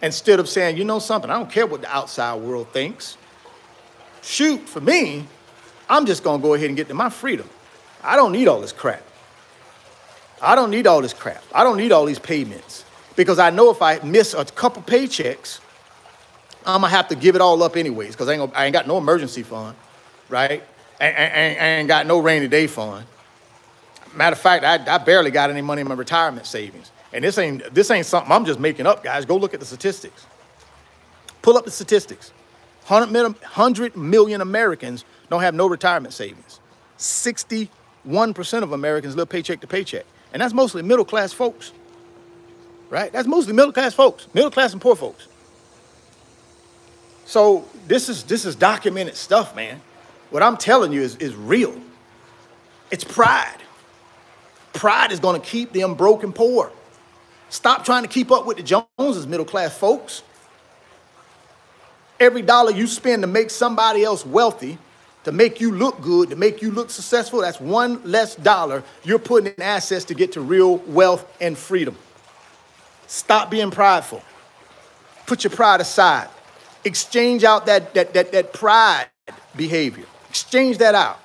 Instead of saying, you know something, I don't care what the outside world thinks. Shoot, for me, I'm just gonna go ahead and get to my freedom. I don't need all this crap. I don't need all this crap. I don't need all these payments because I know if I miss a couple paychecks, I'm gonna have to give it all up anyways because I, I, ain't got no emergency fund, right? I, I, I, ain't got no rainy day fund. Matter of fact, I, I barely got any money in my retirement savings. And this ain't, this ain't something I'm just making up, guys. Go look at the statistics. Pull up the statistics. 100 million, 100 million Americans don't have no retirement savings. 61% of Americans live paycheck to paycheck. And that's mostly middle class folks, right? That's mostly middle class folks, middle class and poor folks. So this is this is documented stuff, man. What I'm telling you is, is real. It's pride. Pride is going to keep them broken poor. Stop trying to keep up with the Joneses, middle class folks. Every dollar you spend to make somebody else wealthy, to make you look good, to make you look successful, that's one less dollar you're putting in assets to get to real wealth and freedom. Stop being prideful. Put your pride aside. Exchange out that, that, that, that pride behavior. Exchange that out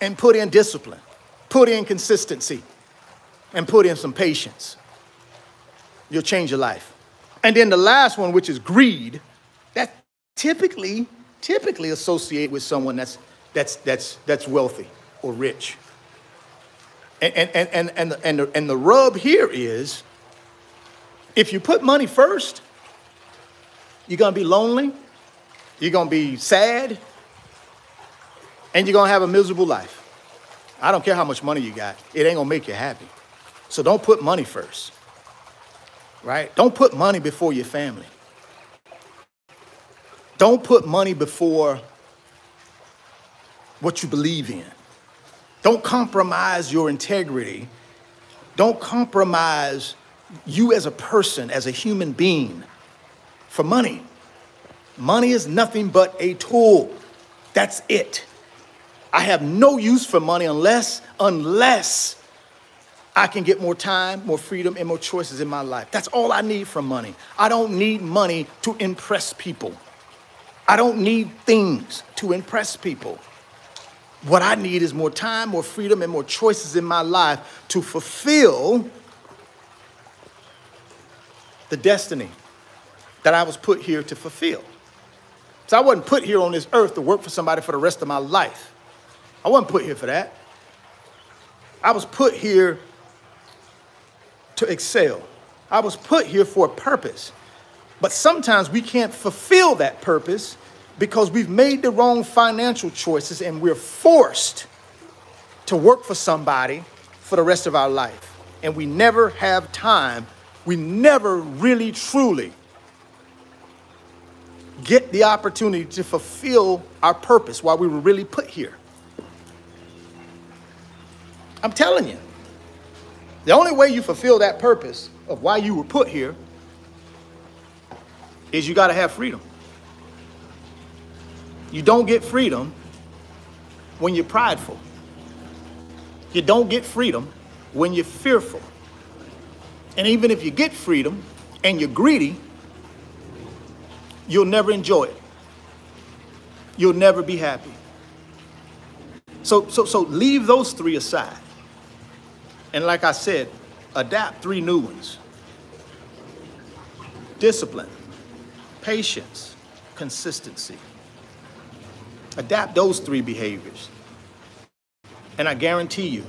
and put in discipline, put in consistency, and put in some patience. You'll change your life. And then the last one, which is greed, that typically, typically associate with someone that's, that's, that's, that's wealthy or rich. And, and, and, and, and, the, and, the, and the rub here is if you put money first, you're going to be lonely. You're going to be sad. And you're going to have a miserable life. I don't care how much money you got, it ain't going to make you happy. So don't put money first, right? Don't put money before your family. Don't put money before what you believe in. Don't compromise your integrity. Don't compromise you as a person, as a human being for money. Money is nothing but a tool. That's it. I have no use for money unless, unless I can get more time, more freedom, and more choices in my life. That's all I need from money. I don't need money to impress people. I don't need things to impress people. What I need is more time, more freedom, and more choices in my life to fulfill the destiny that I was put here to fulfill. So I wasn't put here on this earth to work for somebody for the rest of my life. I wasn't put here for that. I was put here to excel. I was put here for a purpose. But sometimes we can't fulfill that purpose because we've made the wrong financial choices and we're forced to work for somebody for the rest of our life. And we never have time. We never really, truly get the opportunity to fulfill our purpose while we were really put here. I'm telling you, the only way you fulfill that purpose of why you were put here is you got to have freedom. You don't get freedom when you're prideful. You don't get freedom when you're fearful. And even if you get freedom and you're greedy, you'll never enjoy it. You'll never be happy. So, so, so leave those three aside. And like I said, adapt three new ones discipline, patience, consistency. Adapt those three behaviors. And I guarantee you,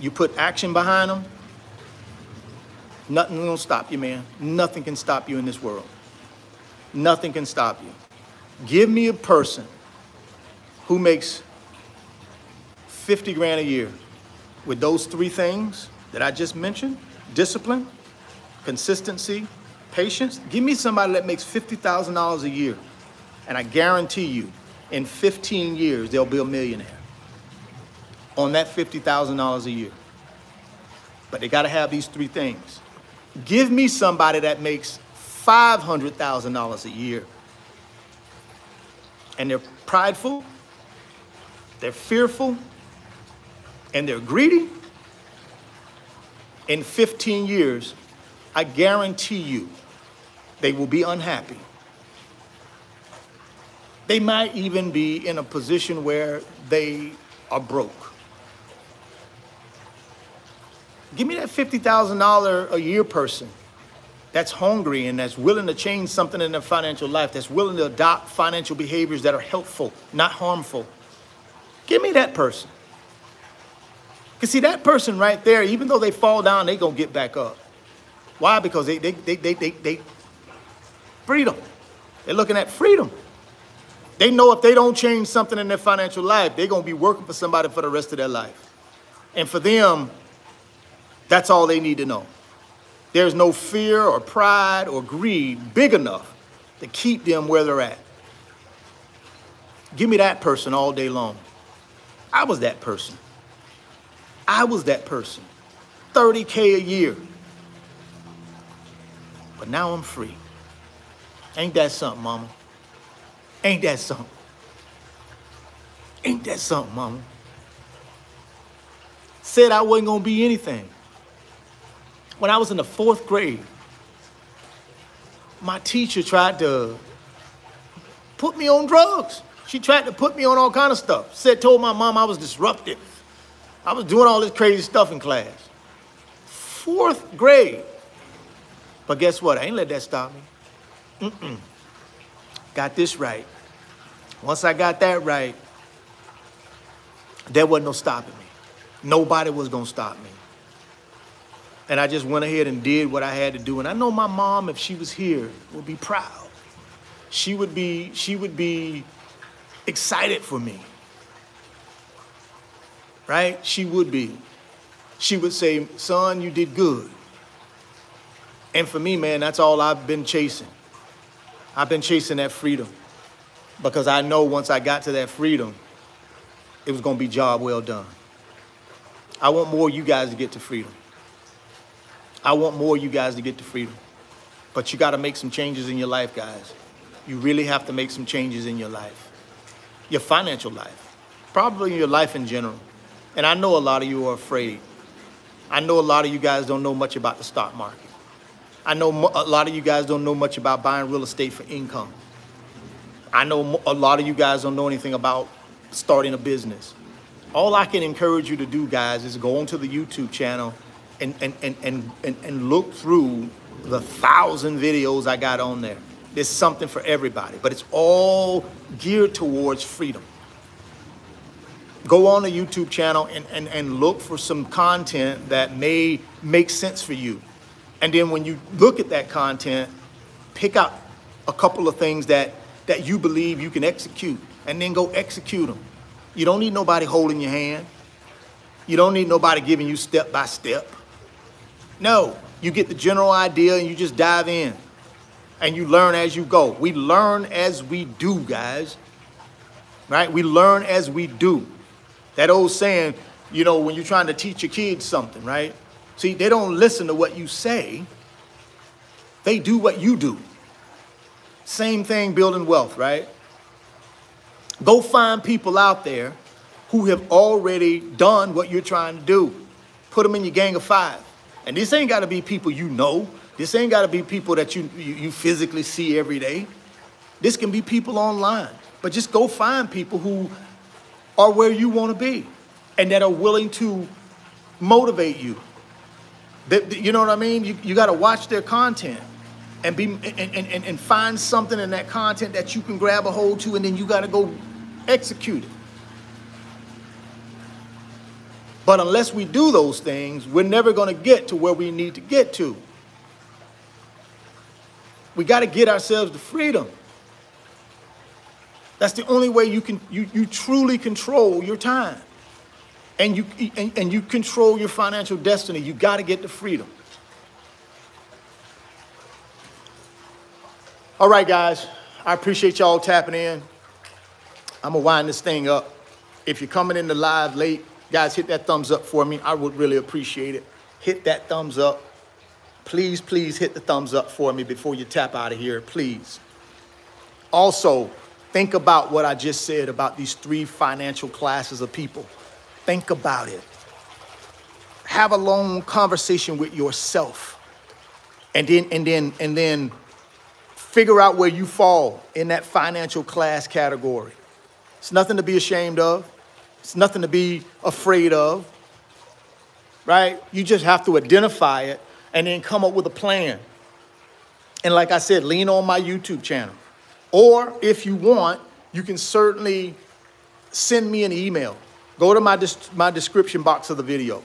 you put action behind them, nothing will stop you, man. Nothing can stop you in this world. Nothing can stop you. Give me a person who makes 50 grand a year with those three things that I just mentioned discipline, consistency, patience. Give me somebody that makes $50,000 a year, and I guarantee you, in 15 years, they'll be a millionaire on that $50,000 a year. But they got to have these three things. Give me somebody that makes $500,000 a year. And they're prideful, they're fearful, and they're greedy. In 15 years, I guarantee you, they will be unhappy. They might even be in a position where they are broke. Give me that $50,000 a year person that's hungry and that's willing to change something in their financial life, that's willing to adopt financial behaviors that are helpful, not harmful. Give me that person. Because see, that person right there, even though they fall down, they going to get back up. Why? Because they, they, they, they, they, they, freedom. They're looking at freedom. They know if they don't change something in their financial life, they're going to be working for somebody for the rest of their life. And for them, that's all they need to know. There's no fear or pride or greed big enough to keep them where they're at. Give me that person all day long. I was that person. I was that person. 30K a year. But now I'm free. Ain't that something, mama? Ain't that something? Ain't that something, mama? Said I wasn't gonna be anything when I was in the fourth grade, my teacher tried to put me on drugs. She tried to put me on all kind of stuff. Said, told my mom I was disruptive. I was doing all this crazy stuff in class. Fourth grade. But guess what? I ain't let that stop me. Mm-mm. Got this right. Once I got that right, there wasn't no stopping me. Nobody was gonna stop me. And I just went ahead and did what I had to do. And I know my mom, if she was here, would be proud. She would be, she would be excited for me. Right? She would be. She would say, son, you did good. And for me, man, that's all I've been chasing. I've been chasing that freedom because I know once I got to that freedom, it was going to be job well done. I want more of you guys to get to freedom. I want more of you guys to get to freedom. But you got to make some changes in your life, guys. You really have to make some changes in your life, your financial life, probably your life in general. And I know a lot of you are afraid. I know a lot of you guys don't know much about the stock market. I know a lot of you guys don't know much about buying real estate for income. I know a lot of you guys don't know anything about starting a business. All I can encourage you to do, guys, is go onto the YouTube channel and, and, and, and, and, and look through the thousand videos I got on there. There's something for everybody, but it's all geared towards freedom. Go on the YouTube channel and, and, and look for some content that may make sense for you. And then when you look at that content, pick out a couple of things that, that you believe you can execute and then go execute them. You don't need nobody holding your hand. You don't need nobody giving you step by step. No, you get the general idea and you just dive in and you learn as you go. We learn as we do, guys. Right? We learn as we do. That old saying, you know, when you're trying to teach your kids something, right? See, they don't listen to what you say, they do what you do. Same thing building wealth, right? Go find people out there who have already done what you're trying to do. Put them in your gang of five. And this ain't got to be people you know. This ain't got to be people that you, you, you physically see every day. This can be people online. But just go find people who are where you want to be and that are willing to motivate you. That, you know what I mean? You, you got to watch their content and be and, and, and find something in that content that you can grab a hold to and then you got to go execute it. But unless we do those things, we're never going to get to where we need to get to. We got to get ourselves the freedom. That's the only way you can you, you truly control your time. And you and, and you control your financial destiny. You got to get the freedom. All right, guys. I appreciate y'all tapping in. I'm gonna wind this thing up. If you're coming in the live late, guys, hit that thumbs up for me. I would really appreciate it. Hit that thumbs up. Please, please hit the thumbs up for me before you tap out of here, please. Also, think about what I just said about these three financial classes of people. Think about it. Have a long conversation with yourself. And then and then and then figure out where you fall in that financial class category. It's nothing to be ashamed of. It's nothing to be afraid of. Right? You just have to identify it and then come up with a plan. And like I said, lean on my YouTube channel. Or if you want, you can certainly send me an email. Go to my, my description box of the video.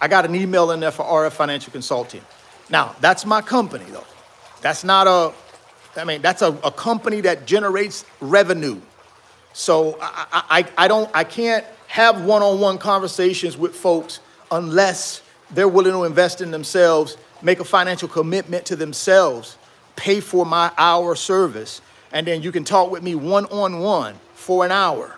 I got an email in there for RF Financial Consulting. Now, that's my company, though. That's not a, I mean, that's a, a company that generates revenue. So I, I, I don't, I can't have one-on-one conversations with folks unless they're willing to invest in themselves, make a financial commitment to themselves, pay for my hour service, and then you can talk with me one-on-one for an hour.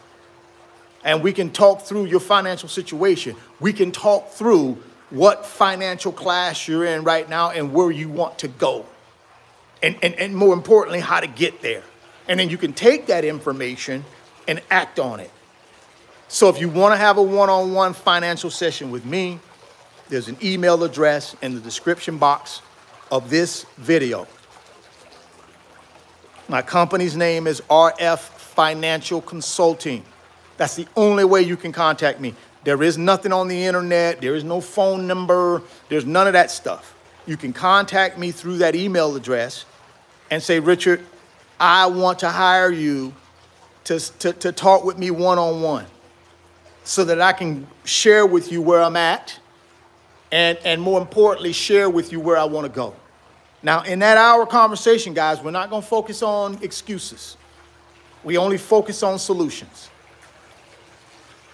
And we can talk through your financial situation. We can talk through what financial class you're in right now and where you want to go and, and, and more importantly, how to get there. And then you can take that information and act on it. So if you want to have a one-on-one financial session with me, there's an email address in the description box of this video. My company's name is RF Financial Consulting. That's the only way you can contact me. There is nothing on the internet. There is no phone number. There's none of that stuff. You can contact me through that email address and say, Richard, I want to hire you to, to, to talk with me one on one so that I can share with you where I'm at and, and more importantly, share with you where I want to go. Now, in that hour conversation, guys, we're not going to focus on excuses. We only focus on solutions.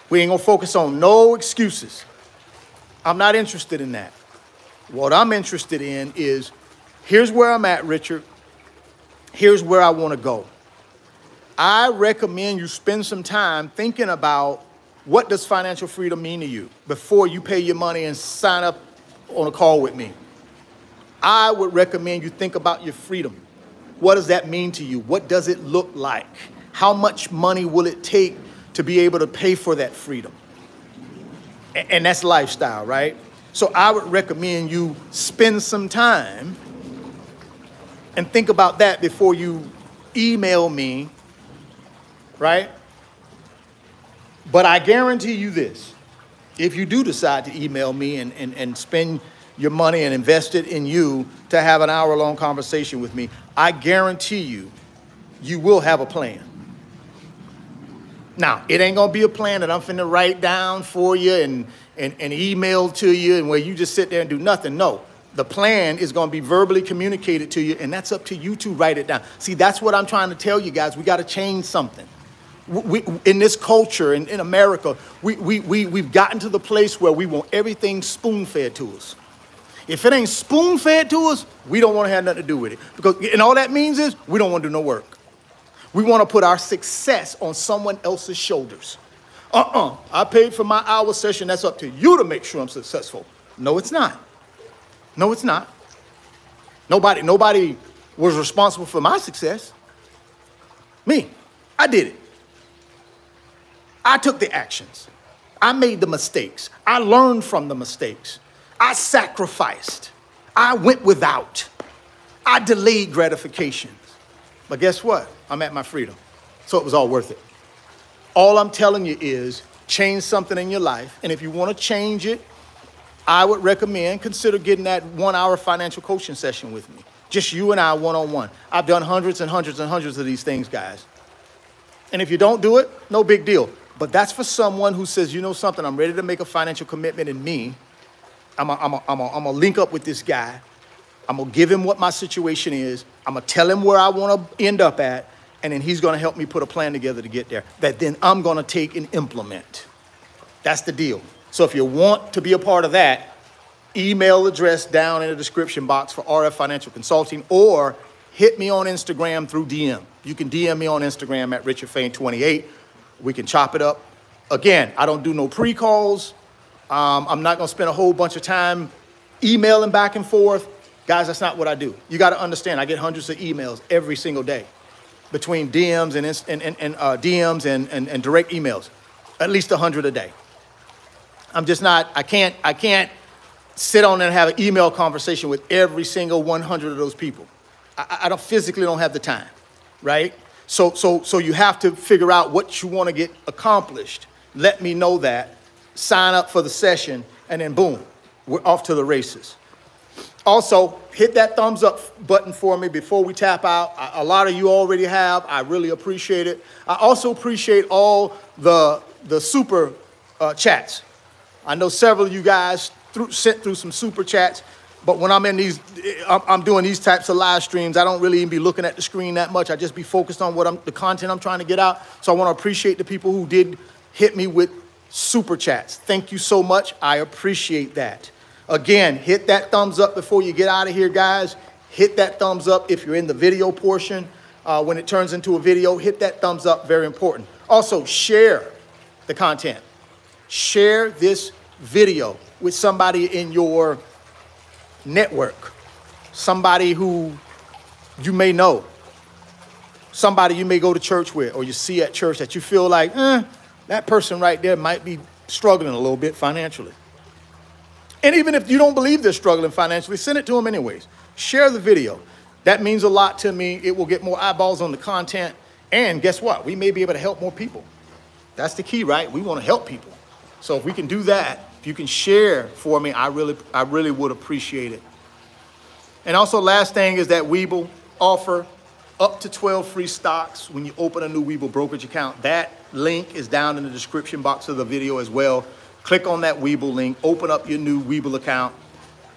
We ain't to focus on no excuses. I'm not interested in that. What I'm interested in is here's where I'm at, Richard here's where I want to go. I recommend you spend some time thinking about what does financial freedom mean to you before you pay your money and sign up on a call with me. I would recommend you think about your freedom. What does that mean to you? What does it look like? How much money will it take to be able to pay for that freedom? And that's lifestyle, right? So I would recommend you spend some time and think about that before you email me, right? But I guarantee you this if you do decide to email me and, and, and spend your money and invest it in you to have an hour long conversation with me, I guarantee you, you will have a plan. Now, it ain't gonna be a plan that I'm finna write down for you and, and, and email to you and where you just sit there and do nothing. No, The plan is to be verbally communicated to you, and that's up to you to write it down. See, that's what I'm trying to tell you guys. We got to change something. We, in this culture, in, in America, we, we, we, we've gotten to the place where we want everything spoon fed to us. If it ain't spoon fed to us, we don't want to have nothing to do with it. Because, and all that means is we don't want to do no work. We want to put our success on someone else's shoulders. Uh-uh. I paid for my hour session. That's up to you to make sure I'm successful. No, it's not. No, it's not. Nobody, nobody was responsible for my success. Me. I did it. I took the actions. I made the mistakes. I learned from the mistakes. I sacrificed. I went without. I delayed gratifications. But guess what? I'm at my freedom. So it was all worth it. All I'm telling you is change something in your life. And if you want to change it, I would recommend consider getting that one hour financial coaching session with me. Just you and I one on one. I've done hundreds and hundreds and hundreds of these things, guys. And if you don't do it, no big deal. But that's for someone who says, you know something, I'm ready to make a financial commitment in me. I'm going to link up with this guy. I'm going to give him what my situation is. I'm going to tell him where I want to end up at and then he's going to help me put a plan together to get there that then I'm going to take and implement. That's the deal. So if you want to be a part of that, email address down in the description box for RF Financial Consulting or hit me on Instagram through DM. You can DM me on Instagram at RichardFain28. We can chop it up. Again, I don't do no pre-calls. Um, I'm not going to spend a whole bunch of time emailing back and forth. Guys, that's not what I do. You got to understand, I get hundreds of emails every single day between DMs and, and, and, uh, DMs and, and, and direct emails, at least 100 a day. I'm just not, I can't, I can't sit on and have an email conversation with every single 100 of those people. I, I don't physically don't have the time, right? So, so, so you have to figure out what you want to get accomplished. Let me know that, sign up for the session, and then boom, we're off to the races. Also, hit that thumbs up button for me before we tap out. A lot of you already have. I really appreciate it. I also appreciate all the, the super uh, chats. I know several of you guys through, sent through some super chats, but when I'm in these, I'm doing these types of live streams, I don't really even be looking at the screen that much. I just be focused on what I'm, the content I'm trying to get out. So I want to appreciate the people who did hit me with super chats. Thank you so much. I appreciate that. Again, hit that thumbs up before you get out of here, guys. Hit that thumbs up if you're in the video portion. Uh, when it turns into a video, hit that thumbs up, very important. Also, share the content. Share this video with somebody in your network, somebody who you may know, somebody you may go to church with or you see at church that you feel like, eh, that person right there might be struggling a little bit financially. And even if you don't believe they're struggling financially, send it to them anyways. Share the video. That means a lot to me. It will get more eyeballs on the content. And guess what? We may be able to help more people. That's the key, right? We want to help people. So if we can do that, if you can share for me, I really, I really would appreciate it. And also, last thing is that Webull offer up to 12 free stocks when you open a new Webull brokerage account. That link is down in the description box of the video as well. Click on that Webull link, open up your new Webull account,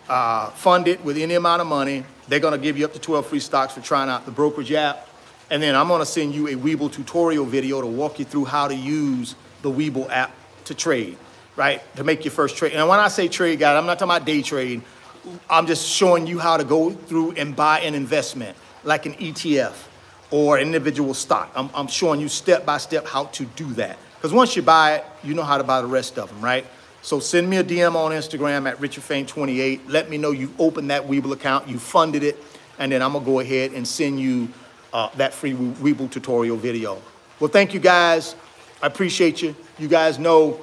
uh, fund it with any amount of money. They're gonna give you up to 12 free stocks for trying out the brokerage app. And then I'm gonna send you a Webull tutorial video to walk you through how to use the Webull app to trade, right? To make your first trade. And when I say trade, guys, I'm not talking about day trade. I'm just showing you how to go through and buy an investment like an ETF or an individual stock. I'm, I'm showing you step by step how to do that. Because once you buy it, you know how to buy the rest of them, right? So send me a DM on Instagram at RichardFain28. Let me know you opened that Webull account, you funded it, and then I'm gonna go ahead and send you uh, that free Webull tutorial video. Well, thank you guys. I appreciate you. You guys know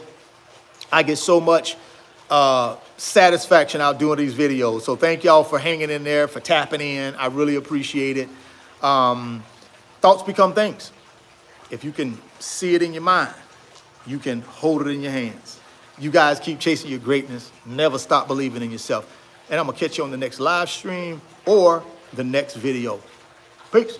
I get so much uh, satisfaction out doing these videos. So thank y'all for hanging in there, for tapping in. I really appreciate it. Um, thoughts become things. If you can see it in your mind, you can hold it in your hands. You guys keep chasing your greatness. Never stop believing in yourself. And I'm going to catch you on the next live stream or the next video. Peace.